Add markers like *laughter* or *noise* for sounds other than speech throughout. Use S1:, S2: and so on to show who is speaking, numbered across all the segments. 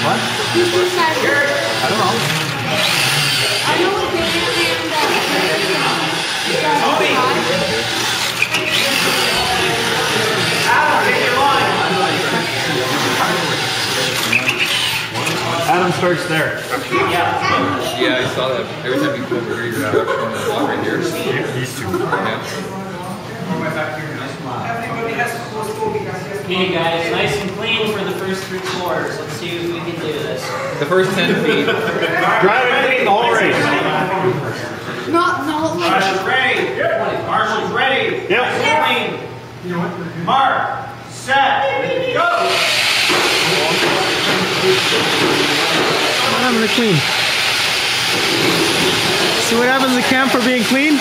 S1: What?
S2: Who's this side?
S1: I don't know.
S2: I know what Dan and Tony.
S1: Adam starts there.
S3: Yeah, Yeah, I saw that. Every time you come over here, you're out on the block right here.
S1: These two.
S3: Yeah.
S4: Okay, guys, nice and clean for the first three quarters. Let's see if we can do this.
S3: The first 10 feet. *laughs*
S1: Drive it clean the whole race.
S2: Not, not like
S5: Marshall's ready. Yep. Marshall's ready.
S1: Yep.
S5: Clean. Mark, set, go.
S6: I'm gonna clean. See what happens to Cam for being clean?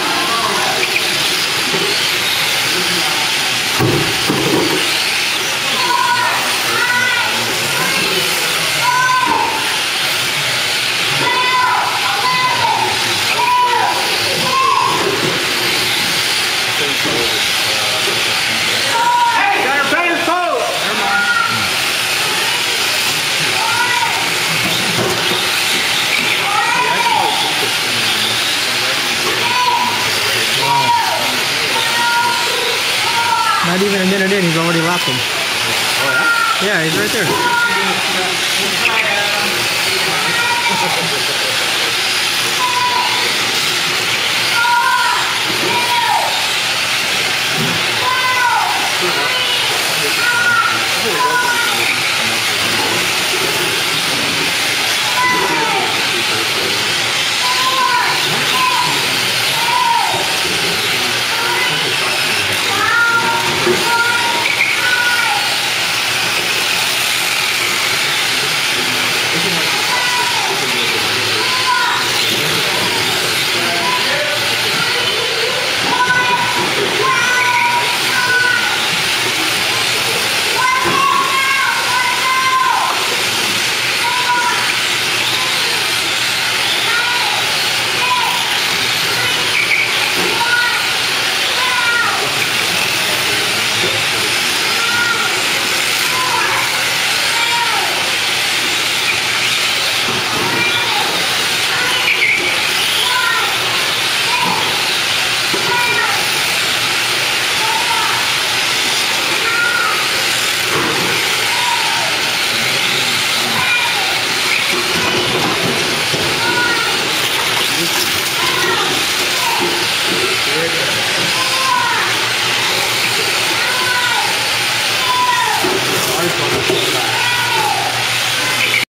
S6: Not even a minute in, he's already lapped him. Oh yeah? Yeah, he's right there.